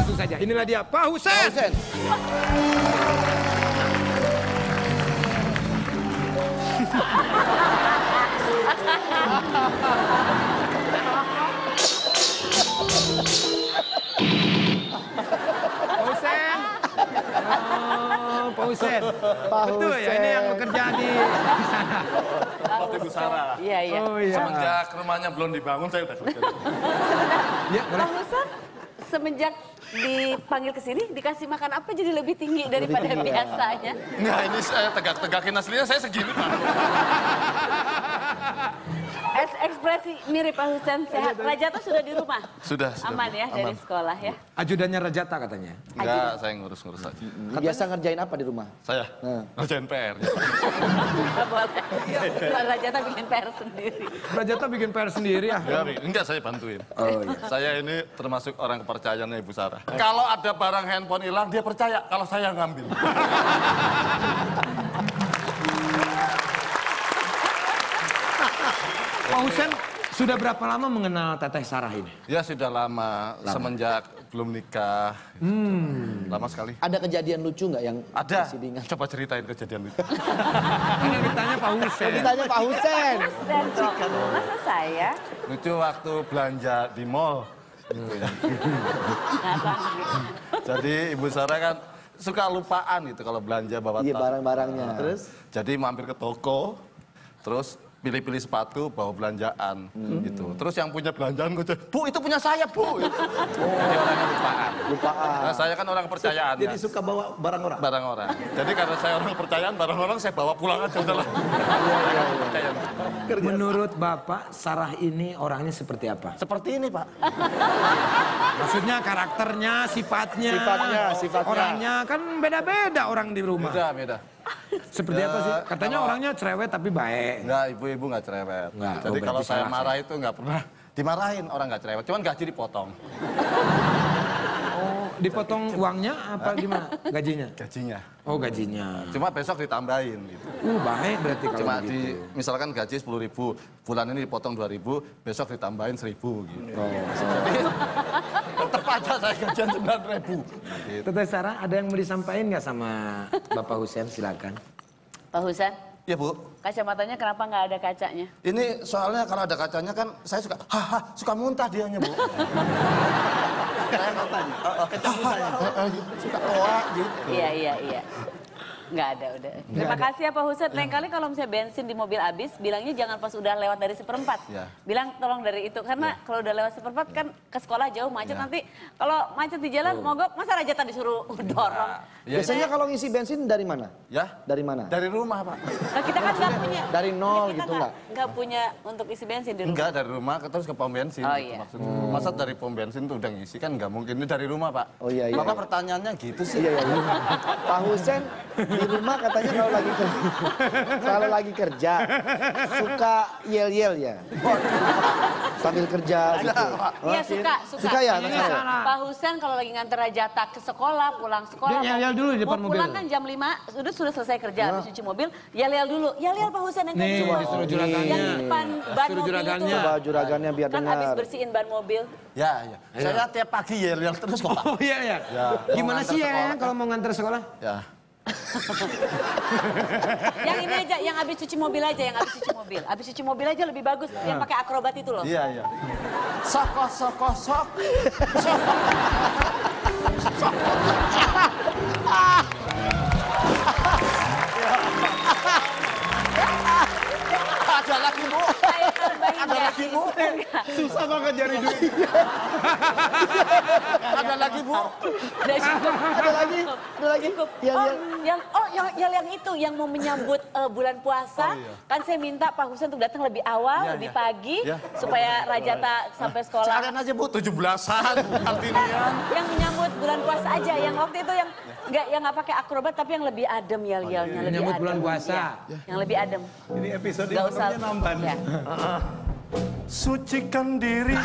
Langsung saja. Inilah dia Pak Husen. Husen. Pak Husen. Oh, Pak Husen. Pak Betul ya, ini yang bekerja di sana. Seperti Bu Sarah. Iya, iya. Oh iya. Semenjak rumahnya belum dibangun, saya udah kerja. Ya, boleh. Bang Husen, semenjak dipanggil ke sini dikasih makan apa jadi lebih tinggi daripada ya. biasanya? Enggak, ini saya tegak-tegakin aslinya saya segini, Pak. Es ekspresi mirip Pak Husen sehat. Rajata sudah di rumah? Sudah, sudah, Aman ya dari Aman. sekolah ya? Ajudannya Rajata katanya. Enggak, saya ngurus-ngurus aja. Biasa ngerjain apa di rumah? Saya Nah. ngerjain PR. boleh. Rajata bikin PR sendiri. Rajata bikin PR sendiri ya. Ya, enggak saya bantuin. Oh iya. Saya ini termasuk orang kepercayaannya Ibu Sarah. Kalau ada barang handphone hilang, dia percaya kalau saya ngambil. Sudah berapa lama mengenal Teteh Sarah ini? Ya sudah lama, semenjak belum nikah. Lama sekali. Ada kejadian lucu nggak yang Ada. masih diingat? Coba ceritain kejadian itu. Ini yang ditanya Pak Husen. Ditanya Pak Husen. Dan kok, masa saya Lucu waktu belanja di mall. nggak tahu. Jadi Ibu Sarah kan suka lupaan gitu kalau belanja bawa Iya barang-barangnya. Terus? Jadi mampir ke toko, terus pilih-pilih sepatu bawa belanjaan gitu. Terus yang punya belanjaan gue Bu itu punya saya Bu. Gitu. Jadi orangnya lupaan. Lupaan. Nah, saya kan orang kepercayaan. Jadi ya. suka bawa barang orang. barang orang. Jadi karena saya orang kepercayaan, barang orang saya bawa pulang aja udah lah. Kepercayaan. Menurut Bapak, Sarah ini orangnya seperti apa? Seperti ini Pak. Maksudnya karakternya, sifatnya. Sifatnya, sifatnya. Orangnya kan beda-beda orang di rumah. Beda, beda. Seperti apa sih? Ya, Katanya kalau- orangnya cerewet tapi baik. Enggak, ibu-ibu nggak cerewet. Nggak, Jadi oh, kalau saya marah itu nggak pernah dimarahin orang nggak cerewet. Cuman gaji dipotong. Oh, dipotong uangnya apa gimana? Gajinya? Gajinya. Oh, gajinya. Cuma besok ditambahin gitu. Uh, baik berarti kalau Cuma begitu. di misalkan gaji 10.000 ribu, bulan ini dipotong 2.000 ribu, besok ditambahin 1.000 gitu. Oh. Jadi saya gajian 9.000 ribu. Gitu. Teteh Sarah, ada yang mau disampaikan nggak sama Bapak Husen? Silakan. Pak Husen, Ya bu, kacamatanya kenapa nggak ada kacanya? ini soalnya kalau ada kacanya kan saya suka, haha, suka muntah dianya bu. Kayak matanya. Kacamutanya. suka toa gitu. Iya, iya, iya. Nggak ada, udah. Terima kasih ya Pak Huset. Lain kali kalau misalnya bensin di mobil habis, bilangnya jangan pas udah lewat dari seperempat. Ya. Bilang tolong dari itu. Karena kalau udah lewat seperempat kan ke sekolah jauh macet Ya. nanti. Kalau macet di jalan, mogok, masa Rajata disuruh dorong. Ya, Biasanya kalau ngisi bensin dari mana? Ya, Dari mana? dari rumah pak. Nah, kita kan nggak punya. Dari nol kita gitu nggak- Nggak punya untuk isi bensin di rumah. Enggak dari rumah terus ke pom bensin. Oh, gitu iya. maksudnya. Masa dari pom bensin tuh udah ngisi kan nggak mungkin ini dari rumah pak. Oh, iya, iya, Bapak pertanyaannya gitu sih. Iya, iya, iya. Pak Husen di rumah katanya kalau lagi kerja, kalau lagi kerja suka yel-yel ya. Sambil kerja gitu. Iya suka, suka. Suka ya, Ini anak saya? Pak Husen kalau lagi nganter Rajata ke sekolah, pulang sekolah. Dia yel-yel dulu di depan mau pulang mobil. kan jam 5, sudah sudah selesai kerja, habis cuci mobil, yel-yel dulu. Yel-yel Pak Husen yang Nih, gitu. disuruh juragannya. Yang di depan ban Suruh mobil juragannya. itu. Coba juragannya biar Kan habis dengar. bersihin ban mobil. Ya, ya. Saya tiap pagi yel yel terus kok pak. Oh iya ya. Ya. Gimana sih ya kalau mau nganter sekolah? Ya. yang ini aja, yang habis cuci mobil aja, yang habis cuci mobil. Habis cuci mobil aja lebih bagus, yang pakai akrobat itu loh. Iya, iya. Soko, soko, sok. Ada Susah banget nyari duit. Ada lagi, Bu. Udah cukup. Ada lagi? Ada lagi? Cukup. Oh, yel. yang oh yang, yang yang itu yang mau menyambut eh, bulan puasa, kan saya minta Pak Husen untuk datang lebih awal, Iya, lebih iya. pagi Iya. supaya Rajata sampai sekolah. Sekalian aja, Bu. 17-an. Kartinian. yang menyambut bulan puasa aja, yang waktu itu yang nggak yang nggak pakai akrobat tapi yang lebih adem yel yelnya lebih Menyambut adem. bulan puasa. Iya, yang lebih adem. Ini episode usah. namanya namban. Ya. Sucikan diri.